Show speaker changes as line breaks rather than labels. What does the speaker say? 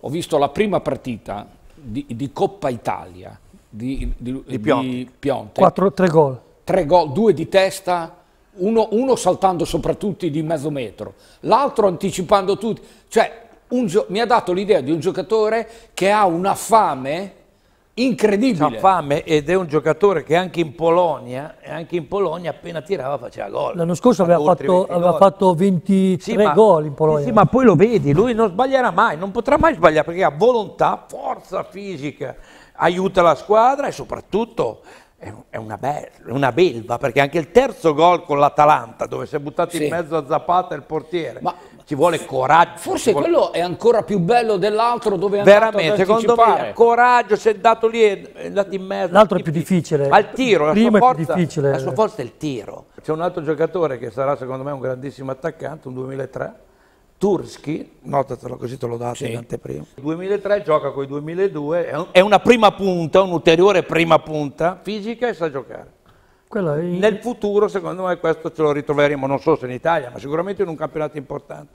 ho visto la prima partita di, di Coppa Italia di, di,
Di Pionte.
di Pionte.
Quattro, tre gol.
Tre gol, due di testa, uno, uno saltando sopra tutti di mezzo metro, l'altro anticipando tutti. Cioè, un mi ha dato l'idea di un giocatore che ha una fame incredibile.
C'ha fame ed è un giocatore che anche in Polonia, e anche in Polonia appena tirava faceva gol.
L'anno scorso aveva fatto,
20
aveva
gol.
fatto 23
Sì, ma-
gol in
sì,
Polonia.
sì, ma poi lo vedi, lui non sbaglierà mai, non potrà mai sbagliare perché ha volontà, forza fisica, aiuta la squadra e soprattutto è, una, be- una belva perché anche il terzo gol con l'Atalanta dove si è buttato
Sì.
in mezzo a Zapata e il portiere,
Ma-
ci vuole coraggio.
Forse
vuole-
quello è ancora più bello dell'altro dove è andato
Veramente, secondo me, coraggio, si è dato lì, è è andato in mezzo.
L'altro è più difficile.
Al tiro, la sua,
è più
forza,
difficile.
la sua forza è il tiro. C'è un altro giocatore che sarà secondo me un grandissimo attaccante, un 2003, Turski, notatelo così te l'ho dato
Sì.
in anteprima. 2003 gioca con i 2002, è, un- è una prima punta, un'ulteriore prima punta fisica e sa giocare.
Quello è-
Nel futuro, secondo me, questo ce lo ritroveremo, non so se in Italia, ma sicuramente in un campionato importante.